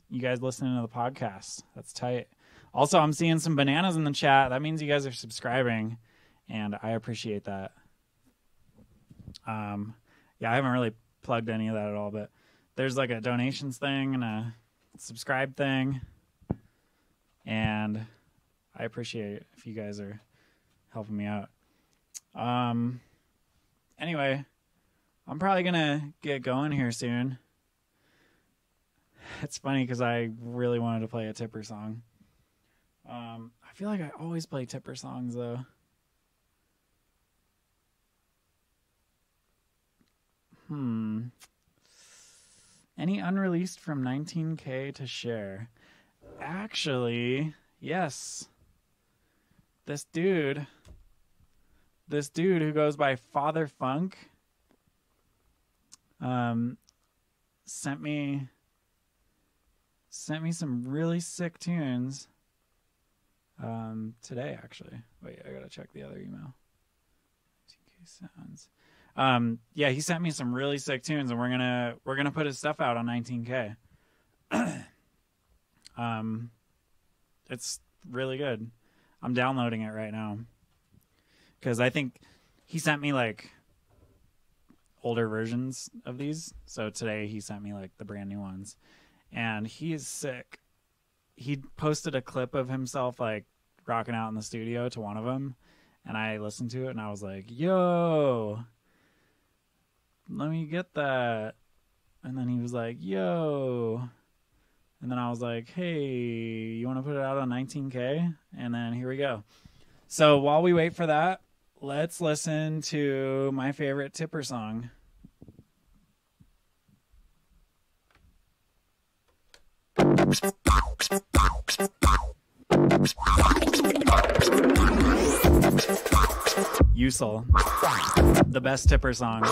You guys listening to the podcast? That's tight. Also, I'm seeing some bananas in the chat. That means you guys are subscribing, and I appreciate that. Um, yeah, I haven't really plugged any of that at all, but there's like a donations thing and a subscribe thing, and I appreciate if you guys are helping me out. Um, anyway, I'm probably gonna get going here soon. It's funny because I really wanted to play a Tipper song. Um, I feel like I always play Tipper songs though. Hmm. Any unreleased from 19K to share? Actually, yes. This dude, this dude who goes by Father Funk, um, sent me sent me some really sick tunes. Um, today actually. Wait, I gotta check the other email. 19K sounds. Um, yeah, he sent me some really sick tunes, and we're gonna we're gonna put his stuff out on 19K. um, it's really good. I'm downloading it right now because I think he sent me like older versions of these. So today he sent me like the brand new ones, and he is sick. He posted a clip of himself like rocking out in the studio to one of them, and I listened to it and I was like, "Yo, let me get that." And then he was like, "Yo." And then I was like, "Hey, you want to put it out on 19K?" And then here we go. So while we wait for that, let's listen to my favorite Tipper song. Usel, the best Tipper song.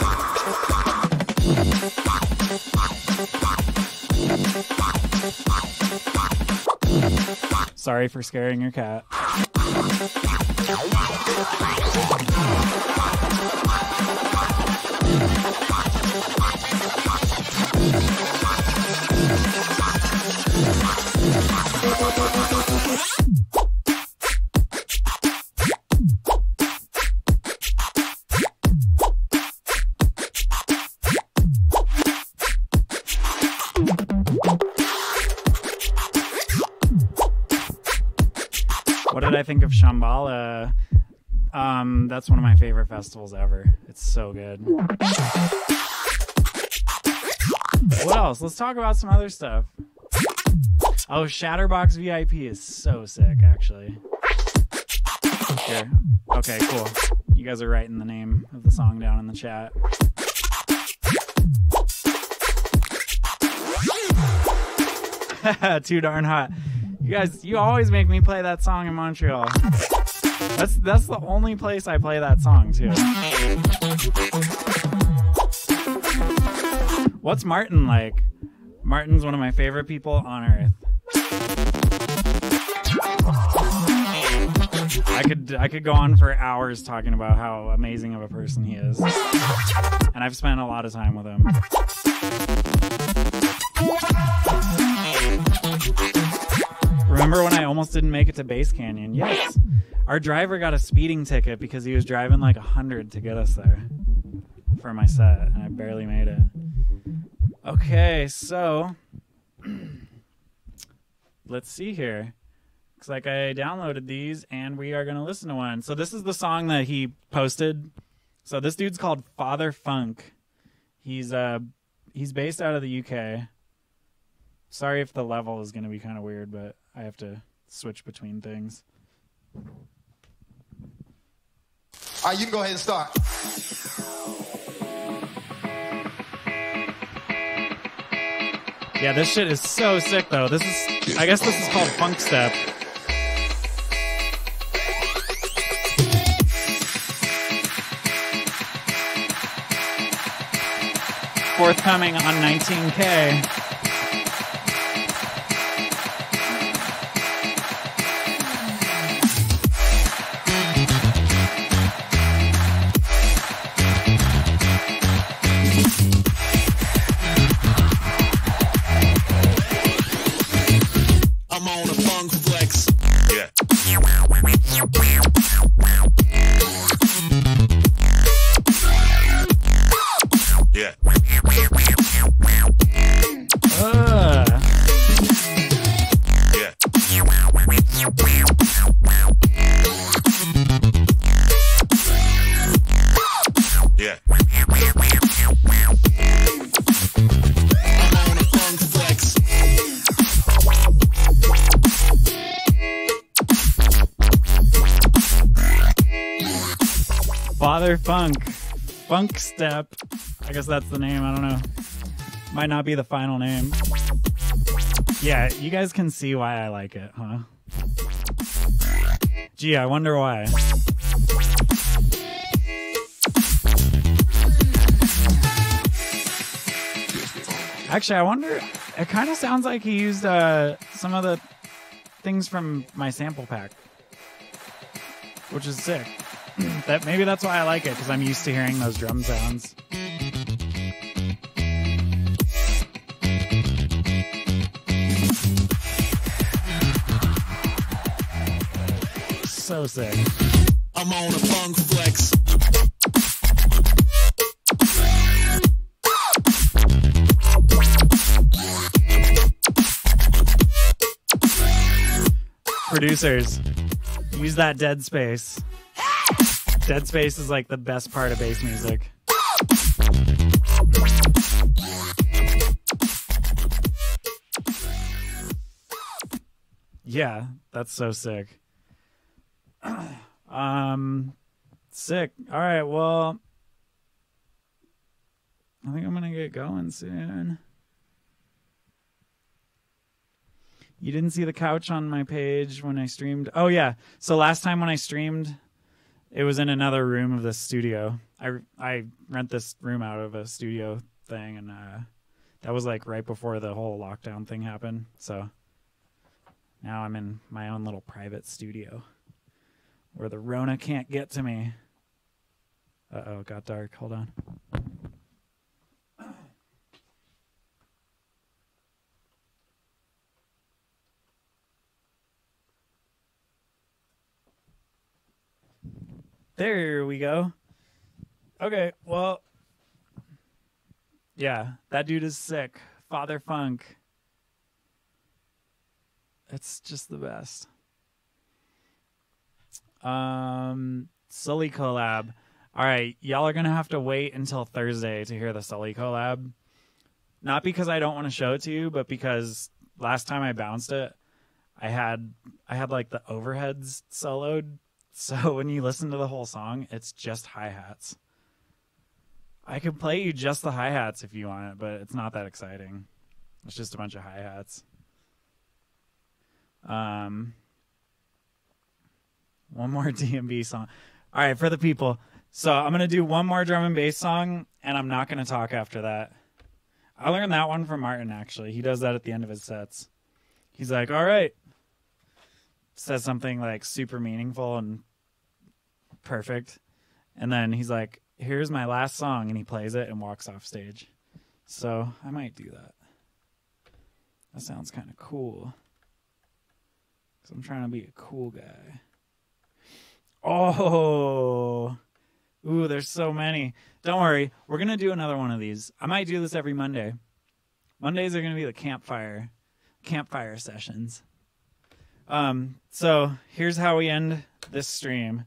Sorry for scaring your cat. I think of Shambhala? Um, that's one of my favorite festivals ever. It's so good. What else? Let's talk about some other stuff. Oh, Shatterbox VIP is so sick, actually. Here. Okay, cool. You guys are writing the name of the song down in the chat. Too darn hot. You guys, you always make me play that song in Montreal. That's that's the only place I play that song too. What's Martin like? Martin's one of my favorite people on earth. I could I could go on for hours talking about how amazing of a person he is. And I've spent a lot of time with him. almost didn't make it to Bass Canyon. Yes. Our driver got a speeding ticket because he was driving like 100 to get us there for my set, and I barely made it. Okay, so let's see here. Looks like I downloaded these, and we are going to listen to one. So this is the song that he posted. So this dude's called Father Funk. He's uh he's based out of the UK. Sorry if the level is going to be kind of weird, but I have to switch between things. All right, you can go ahead and start. Yeah, this shit is so sick though. This is I guess this is called Funk Step. Forthcoming on 19K. Father Funk. Funk Step. I guess that's the name. I don't know. Might not be the final name. Yeah, you guys can see why I like it, huh? Gee, I wonder why. Actually, I wonder. It kind of sounds like he used uh, some of the things from my sample pack, which is sick. that maybe that's why I like it because I'm used to hearing those drum sounds. So sick. I'm on a funk flex. Producers, use that dead space. Dead space is like the best part of bass music. Yeah, that's so sick. um sick. All right, well I think I'm going to get going soon. You didn't see the couch on my page when I streamed. Oh yeah. So last time when I streamed, it was in another room of the studio. I I rent this room out of a studio thing, and uh, that was like right before the whole lockdown thing happened. So now I'm in my own little private studio where the Rona can't get to me. Uh oh, got dark. Hold on. There we go. Okay, well, yeah, that dude is sick. Father Funk. It's just the best. Um, Sully collab. All right, y'all are gonna have to wait until Thursday to hear the Sully collab. Not because I don't want to show it to you, but because last time I bounced it, I had I had like the overheads soloed so when you listen to the whole song, it's just hi hats. I could play you just the hi hats if you want it, but it's not that exciting. It's just a bunch of hi hats. Um, one more DNB song. All right, for the people. So I'm gonna do one more drum and bass song, and I'm not gonna talk after that. I learned that one from Martin. Actually, he does that at the end of his sets. He's like, "All right, says something like super meaningful and perfect. And then he's like, here's my last song. And he plays it and walks off stage. So I might do that. That sounds kind of cool. Because I'm trying to be a cool guy. Oh. Ooh, there's so many. Don't worry. We're going to do another one of these. I might do this every Monday. Mondays are going to be the campfire, campfire sessions. Um, so here's how we end this stream.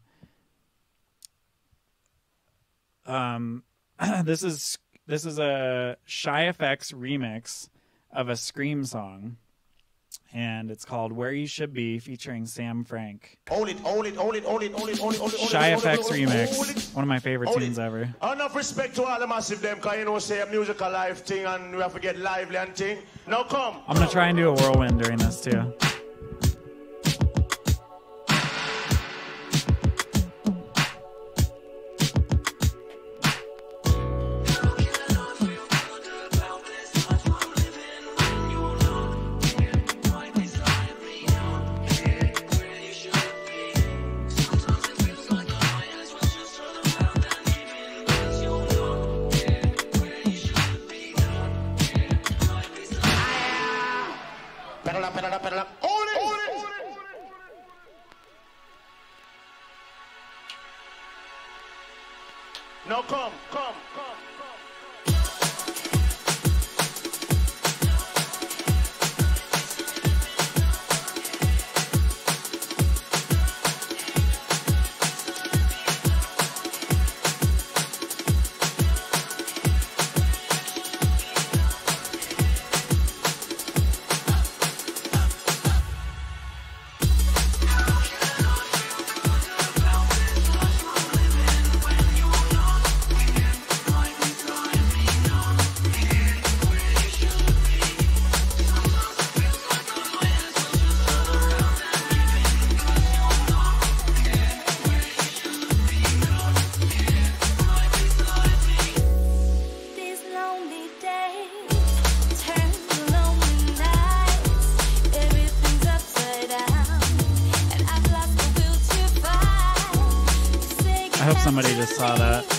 Um, this is this is a Shy FX remix of a Skream song, and it's called "Where You Should Be" featuring Sam Frank. Own it, own it, own it, own it, own it, own it, own it. Shy FX remix, one of my favorite tunes ever. Enough respect to all the massive them, cause you know say a musical life thing, and we have to get lively and thing. Now come. I'm gonna try and do a whirlwind during this too. 好的。